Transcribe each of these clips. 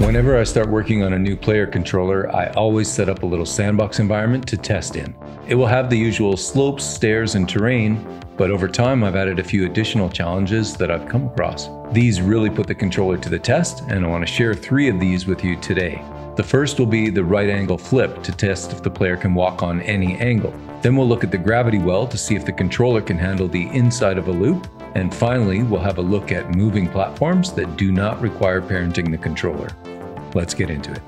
Whenever I start working on a new player controller, I always set up a little sandbox environment to test in. It will have the usual slopes, stairs, and terrain, but over time I've added a few additional challenges that I've come across. These really put the controller to the test, and I want to share three of these with you today. The first will be the right angle flip to test if the player can walk on any angle. Then we'll look at the gravity well to see if the controller can handle the inside of a loop. And finally, we'll have a look at moving platforms that do not require parenting the controller. Let's get into it.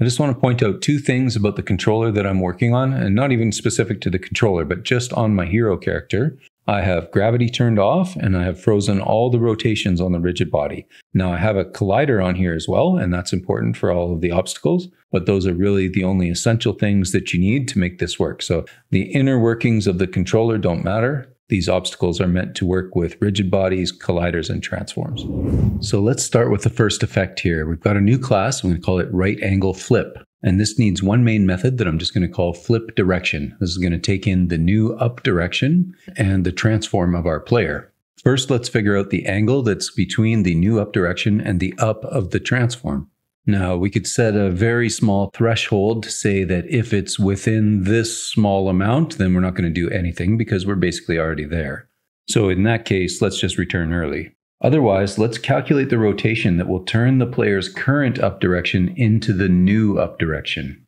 I just want to point out two things about the controller that I'm working on, and not even specific to the controller, but just on my hero character. I have gravity turned off and I have frozen all the rotations on the rigid body. Now I have a collider on here as well, and that's important for all of the obstacles, but those are really the only essential things that you need to make this work. So the inner workings of the controller don't matter. These obstacles are meant to work with rigid bodies, colliders, and transforms. So let's start with the first effect here. We've got a new class. I'm going to call it right angle flip. And this needs one main method that I'm just going to call flip direction. This is going to take in the new up direction and the transform of our player. First, let's figure out the angle that's between the new up direction and the up of the transform. Now, we could set a very small threshold to say that if it's within this small amount, then we're not going to do anything because we're basically already there. So in that case, let's just return early. Otherwise, let's calculate the rotation that will turn the player's current up direction into the new up direction.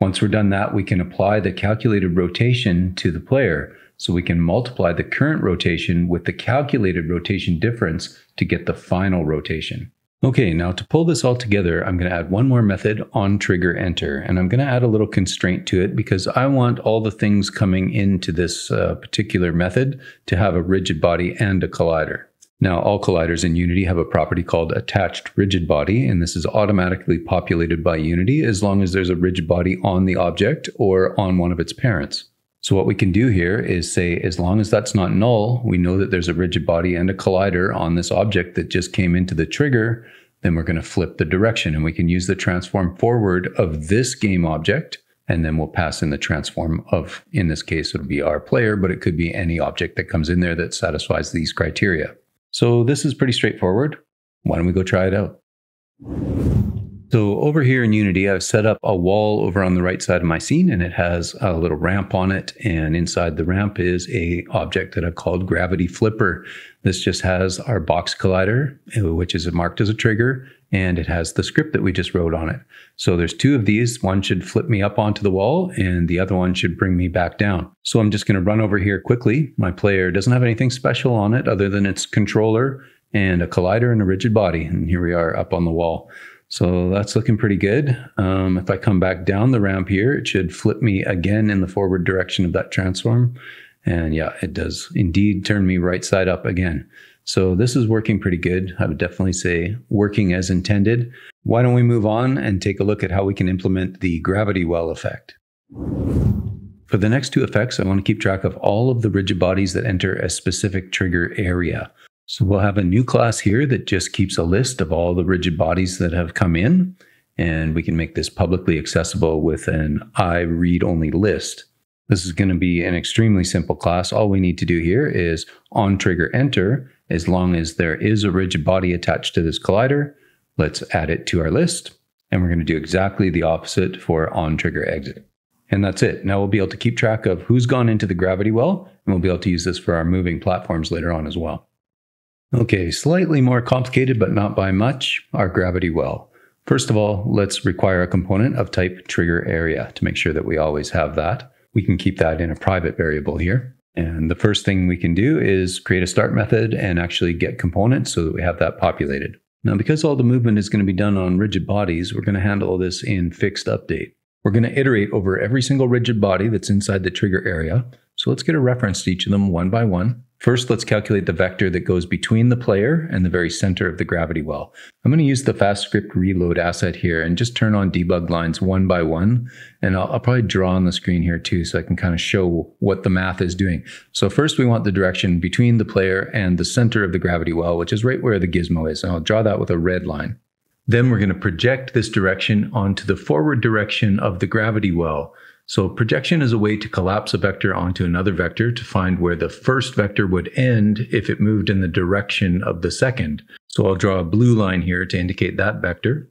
Once we're done that, we can apply the calculated rotation to the player. So we can multiply the current rotation with the calculated rotation difference to get the final rotation. Okay, now to pull this all together, I'm going to add one more method on trigger enter, and I'm going to add a little constraint to it because I want all the things coming into this uh, particular method to have a rigid body and a collider. Now, all colliders in Unity have a property called attached rigid body, and this is automatically populated by Unity as long as there's a rigid body on the object or on one of its parents. So what we can do here is say, as long as that's not null, we know that there's a rigid body and a collider on this object that just came into the trigger, then we're going to flip the direction and we can use the transform forward of this game object. And then we'll pass in the transform of, in this case, it'll be our player, but it could be any object that comes in there that satisfies these criteria. So this is pretty straightforward. Why don't we go try it out? So over here in Unity, I've set up a wall over on the right side of my scene and it has a little ramp on it. And inside the ramp is a object that I've called Gravity Flipper. This just has our box collider, uh, which is marked as a trigger, and it has the script that we just wrote on it. So there's two of these. One should flip me up onto the wall and the other one should bring me back down. So I'm just going to run over here quickly. My player doesn't have anything special on it other than its controller and a collider and a rigid body. And here we are up on the wall. So that's looking pretty good. Um, if I come back down the ramp here, it should flip me again in the forward direction of that transform. And yeah, it does indeed turn me right side up again. So this is working pretty good. I would definitely say working as intended. Why don't we move on and take a look at how we can implement the gravity well effect. For the next two effects, I want to keep track of all of the rigid bodies that enter a specific trigger area. So we'll have a new class here that just keeps a list of all the rigid bodies that have come in. And we can make this publicly accessible with an I read only list. This is going to be an extremely simple class. All we need to do here is on trigger enter, as long as there is a rigid body attached to this collider, let's add it to our list. And we're going to do exactly the opposite for on trigger exit. And that's it. Now we'll be able to keep track of who's gone into the gravity well, and we'll be able to use this for our moving platforms later on as well. Okay, slightly more complicated, but not by much, our gravity well. First of all, let's require a component of type trigger area to make sure that we always have that. We can keep that in a private variable here. And the first thing we can do is create a start method and actually get components so that we have that populated. Now, because all the movement is going to be done on rigid bodies, we're going to handle this in fixed update. We're going to iterate over every single rigid body that's inside the trigger area. So let's get a reference to each of them one by one. First, let's calculate the vector that goes between the player and the very center of the gravity well. I'm going to use the fast script reload asset here and just turn on debug lines one by one. And I'll, I'll, probably draw on the screen here too so I can kind of show what the math is doing. So first we want the direction between the player and the center of the gravity well, which is right where the gizmo is. And I'll draw that with a red line. Then we're going to project this direction onto the forward direction of the gravity well. So projection is a way to collapse a vector onto another vector to find where the first vector would end if it moved in the direction of the second. So I'll draw a blue line here to indicate that vector.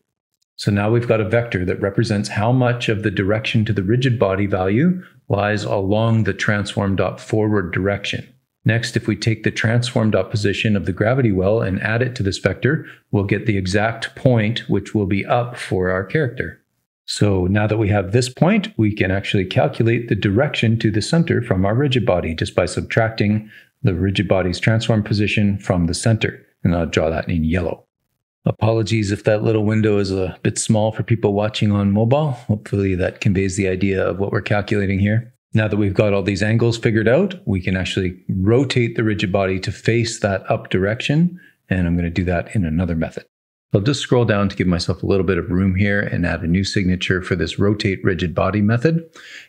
So now we've got a vector that represents how much of the direction to the rigid body value lies along the transform dot forward direction. Next, if we take the transform dot position of the gravity well and add it to this vector, we'll get the exact point which will be up for our character. So now that we have this point, we can actually calculate the direction to the center from our rigid body just by subtracting the rigid body's transform position from the center. And I'll draw that in yellow. Apologies if that little window is a bit small for people watching on mobile. Hopefully that conveys the idea of what we're calculating here. Now that we've got all these angles figured out, we can actually rotate the rigid body to face that up direction. And I'm going to do that in another method. I'll just scroll down to give myself a little bit of room here and add a new signature for this rotate rigid body method.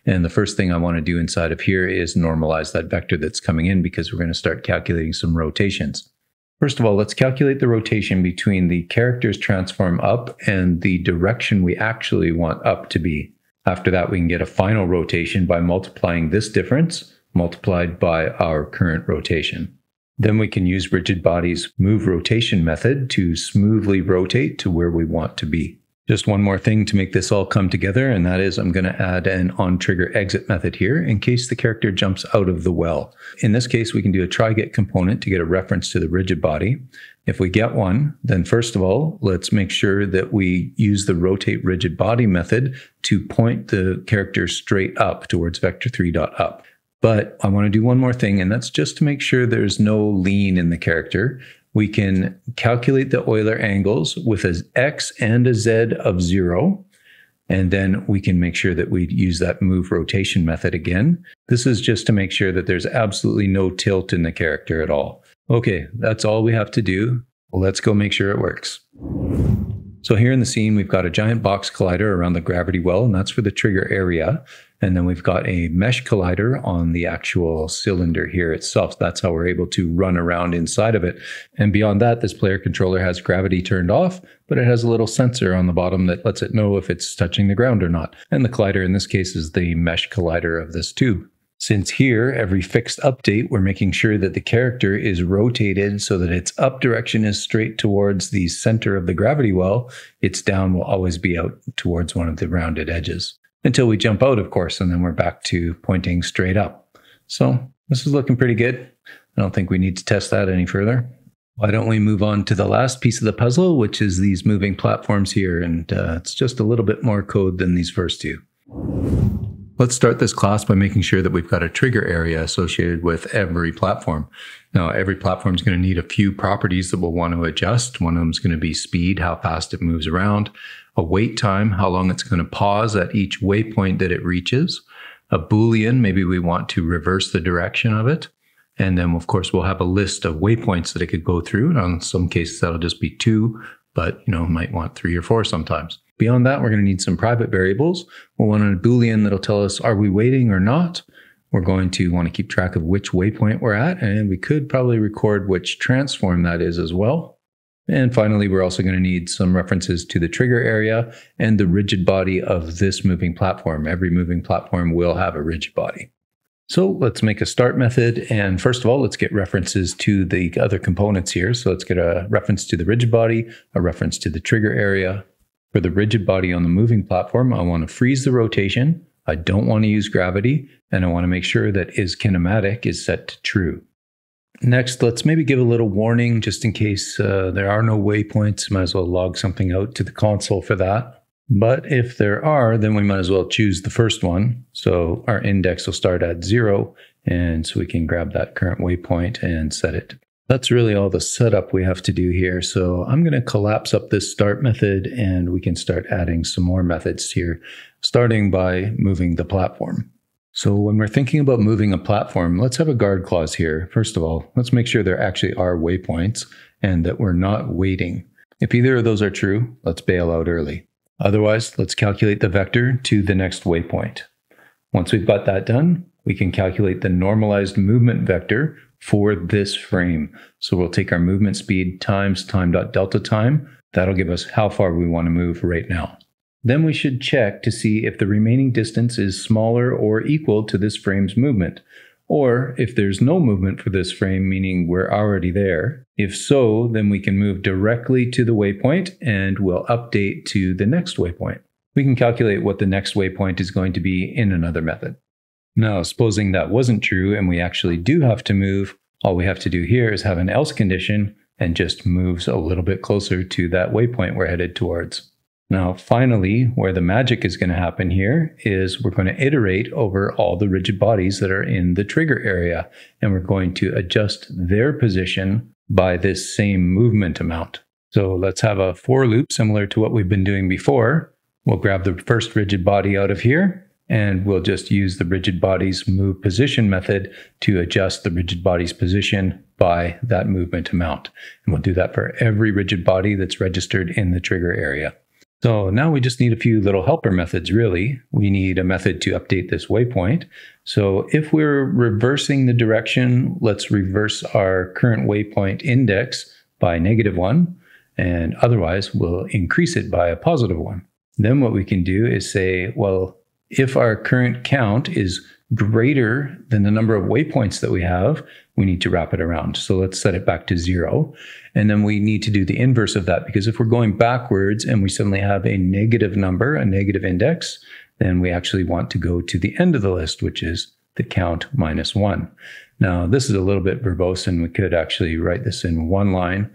And the first thing I want to do inside of here is normalize that vector that's coming in because we're going to start calculating some rotations. First of all, let's calculate the rotation between the character's transform up and the direction we actually want up to be. After that, we can get a final rotation by multiplying this difference multiplied by our current rotation. Then we can use rigid body's move rotation method to smoothly rotate to where we want to be. Just one more thing to make this all come together, and that is I'm going to add an on trigger exit method here in case the character jumps out of the well. In this case, we can do a try get component to get a reference to the rigid body. If we get one, then first of all, let's make sure that we use the rotate rigid body method to point the character straight up towards vector 3 dot up. But I want to do one more thing, and that's just to make sure there's no lean in the character we can calculate the Euler angles with an x and a z of zero. And then we can make sure that we use that move rotation method again. This is just to make sure that there's absolutely no tilt in the character at all. Okay, that's all we have to do. Well, let's go make sure it works. So here in the scene, we've got a giant box collider around the gravity well, and that's for the trigger area. And then we've got a mesh collider on the actual cylinder here itself. That's how we're able to run around inside of it. And beyond that, this player controller has gravity turned off, but it has a little sensor on the bottom that lets it know if it's touching the ground or not. And the collider in this case is the mesh collider of this tube. Since here, every fixed update, we're making sure that the character is rotated so that its up direction is straight towards the center of the gravity well, its down will always be out towards one of the rounded edges. Until we jump out, of course, and then we're back to pointing straight up. So this is looking pretty good. I don't think we need to test that any further. Why don't we move on to the last piece of the puzzle, which is these moving platforms here. And uh, it's just a little bit more code than these first two. Let's start this class by making sure that we've got a trigger area associated with every platform. Now, every platform is going to need a few properties that we'll want to adjust. One of them is going to be speed, how fast it moves around, a wait time, how long it's going to pause at each waypoint that it reaches, a Boolean, maybe we want to reverse the direction of it. And then, of course, we'll have a list of waypoints that it could go through. And in some cases, that'll just be two, but you know, might want three or four sometimes. Beyond that, we're going to need some private variables. We'll want a Boolean that'll tell us, are we waiting or not? We're going to want to keep track of which waypoint we're at, and we could probably record which transform that is as well. And finally, we're also going to need some references to the trigger area and the rigid body of this moving platform. Every moving platform will have a rigid body. So let's make a start method. And first of all, let's get references to the other components here. So let's get a reference to the rigid body, a reference to the trigger area, for the rigid body on the moving platform, I want to freeze the rotation. I don't want to use gravity, and I want to make sure that is kinematic is set to true. Next, let's maybe give a little warning just in case uh, there are no waypoints. Might as well log something out to the console for that. But if there are, then we might as well choose the first one. So our index will start at zero, and so we can grab that current waypoint and set it that's really all the setup we have to do here. So I'm going to collapse up this start method and we can start adding some more methods here, starting by moving the platform. So when we're thinking about moving a platform, let's have a guard clause here. First of all, let's make sure there actually are waypoints and that we're not waiting. If either of those are true, let's bail out early. Otherwise, let's calculate the vector to the next waypoint. Once we've got that done, we can calculate the normalized movement vector for this frame. So we'll take our movement speed times time dot delta time. That'll give us how far we want to move right now. Then we should check to see if the remaining distance is smaller or equal to this frame's movement, or if there's no movement for this frame, meaning we're already there. If so, then we can move directly to the waypoint and we'll update to the next waypoint. We can calculate what the next waypoint is going to be in another method. Now, supposing that wasn't true and we actually do have to move, all we have to do here is have an else condition and just moves a little bit closer to that waypoint we're headed towards. Now, finally, where the magic is going to happen here is we're going to iterate over all the rigid bodies that are in the trigger area, and we're going to adjust their position by this same movement amount. So let's have a for loop similar to what we've been doing before. We'll grab the first rigid body out of here, and we'll just use the rigid body's move position method to adjust the rigid body's position by that movement amount. And we'll do that for every rigid body that's registered in the trigger area. So now we just need a few little helper methods, really. We need a method to update this waypoint. So if we're reversing the direction, let's reverse our current waypoint index by negative one, and otherwise we'll increase it by a positive one. Then what we can do is say, well, if our current count is greater than the number of waypoints that we have, we need to wrap it around. So let's set it back to zero. And then we need to do the inverse of that because if we're going backwards and we suddenly have a negative number, a negative index, then we actually want to go to the end of the list, which is the count minus one. Now, this is a little bit verbose and we could actually write this in one line.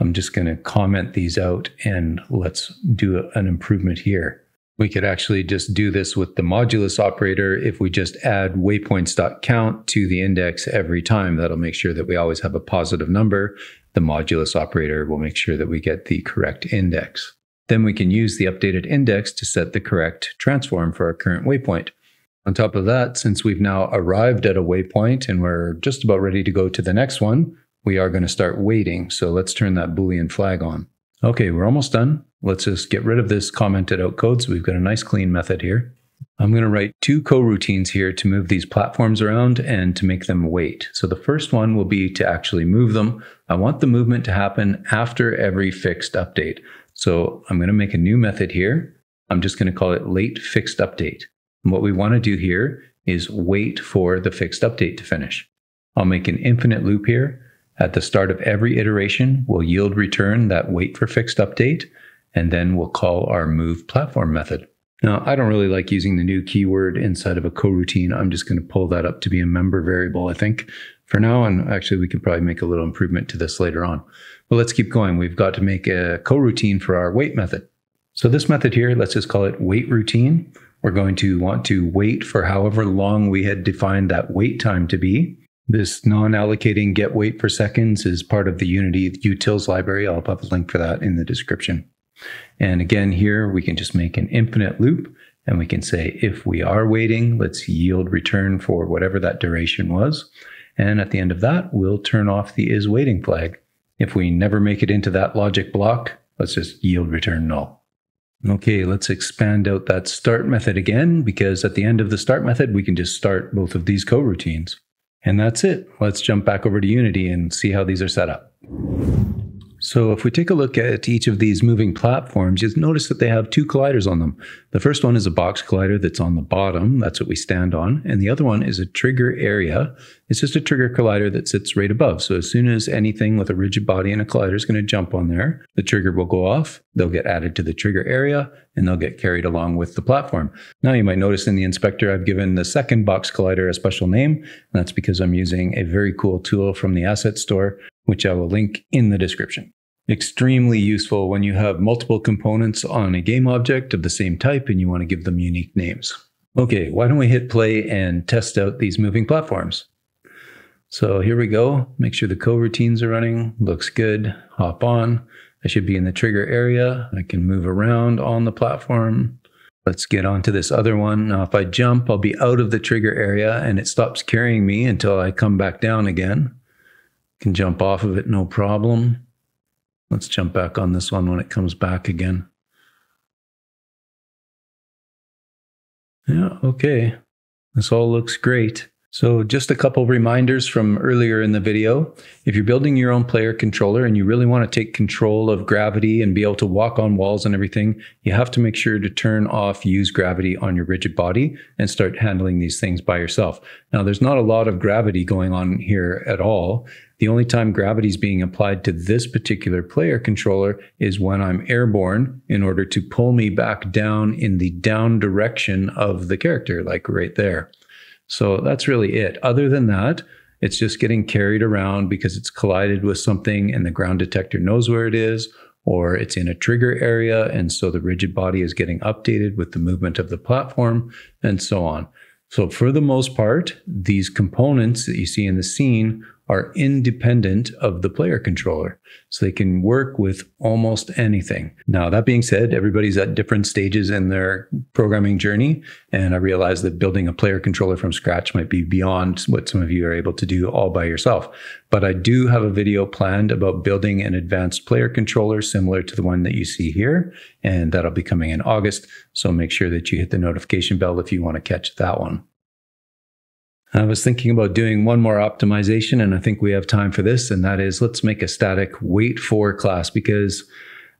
I'm just going to comment these out and let's do an improvement here. We could actually just do this with the modulus operator if we just add waypoints.count to the index every time. That'll make sure that we always have a positive number. The modulus operator will make sure that we get the correct index. Then we can use the updated index to set the correct transform for our current waypoint. On top of that, since we've now arrived at a waypoint and we're just about ready to go to the next one, we are going to start waiting. So let's turn that Boolean flag on. Okay, we're almost done. Let's just get rid of this commented out code. So we've got a nice clean method here. I'm going to write two coroutines here to move these platforms around and to make them wait. So the first one will be to actually move them. I want the movement to happen after every fixed update. So I'm going to make a new method here. I'm just going to call it late fixed update. And what we want to do here is wait for the fixed update to finish. I'll make an infinite loop here. At the start of every iteration, we'll yield return that wait for fixed update and then we'll call our move platform method. Now, I don't really like using the new keyword inside of a coroutine. I'm just going to pull that up to be a member variable, I think, for now. And actually, we could probably make a little improvement to this later on. But let's keep going. We've got to make a coroutine for our wait method. So this method here, let's just call it wait routine. We're going to want to wait for however long we had defined that wait time to be. This non-allocating get wait for seconds is part of the Unity utils library. I'll have a link for that in the description. And again, here we can just make an infinite loop and we can say if we are waiting, let's yield return for whatever that duration was. And at the end of that, we'll turn off the is waiting flag. If we never make it into that logic block, let's just yield return null. Okay, let's expand out that start method again, because at the end of the start method, we can just start both of these coroutines. And that's it. Let's jump back over to Unity and see how these are set up. So if we take a look at each of these moving platforms, you'll notice that they have two colliders on them. The first one is a box collider that's on the bottom. That's what we stand on. And the other one is a trigger area. It's just a trigger collider that sits right above. So as soon as anything with a rigid body and a collider is going to jump on there, the trigger will go off. They'll get added to the trigger area and they'll get carried along with the platform. Now you might notice in the inspector, I've given the second box collider a special name. And that's because I'm using a very cool tool from the asset store which I will link in the description. Extremely useful when you have multiple components on a game object of the same type and you want to give them unique names. Okay, why don't we hit play and test out these moving platforms? So here we go. Make sure the coroutines are running. Looks good. Hop on. I should be in the trigger area. I can move around on the platform. Let's get on to this other one. Now, if I jump, I'll be out of the trigger area and it stops carrying me until I come back down again. Can jump off of it, no problem. Let's jump back on this one when it comes back again. Yeah, okay. This all looks great. So, just a couple reminders from earlier in the video. If you're building your own player controller and you really want to take control of gravity and be able to walk on walls and everything, you have to make sure to turn off use gravity on your rigid body and start handling these things by yourself. Now, there's not a lot of gravity going on here at all. The only time gravity is being applied to this particular player controller is when I'm airborne in order to pull me back down in the down direction of the character, like right there. So that's really it. Other than that, it's just getting carried around because it's collided with something and the ground detector knows where it is, or it's in a trigger area. And so the rigid body is getting updated with the movement of the platform and so on. So, for the most part, these components that you see in the scene are independent of the player controller. So they can work with almost anything. Now, that being said, everybody's at different stages in their programming journey. And I realize that building a player controller from scratch might be beyond what some of you are able to do all by yourself. But I do have a video planned about building an advanced player controller similar to the one that you see here. And that'll be coming in August. So make sure that you hit the notification bell if you want to catch that one. I was thinking about doing one more optimization, and I think we have time for this, and that is let's make a static wait for class because,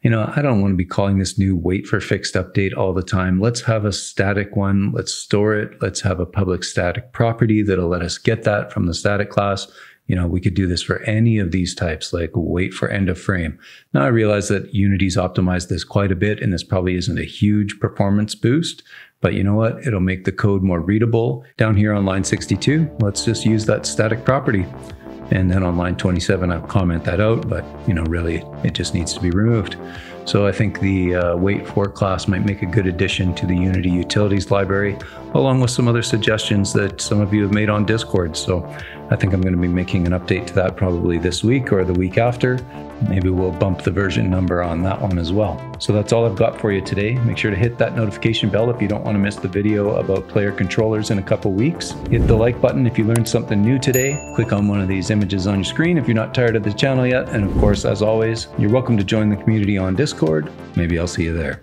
you know, I don't want to be calling this new wait for fixed update all the time. Let's have a static one. Let's store it. Let's have a public static property that'll let us get that from the static class. You know, we could do this for any of these types, like wait for end of frame. Now I realize that Unity's optimized this quite a bit, and this probably isn't a huge performance boost, but you know what? It'll make the code more readable. Down here on line 62, let's just use that static property. And then on line 27, I'll comment that out, but you know, really, it just needs to be removed. So I think the uh, wait for class might make a good addition to the Unity utilities library, along with some other suggestions that some of you have made on Discord. So I think I'm going to be making an update to that probably this week or the week after. Maybe we'll bump the version number on that one as well. So that's all I've got for you today. Make sure to hit that notification bell if you don't want to miss the video about player controllers in a couple weeks. Hit the like button if you learned something new today. Click on one of these images on your screen if you're not tired of the channel yet. And of course, as always, you're welcome to join the community on Discord. Maybe I'll see you there.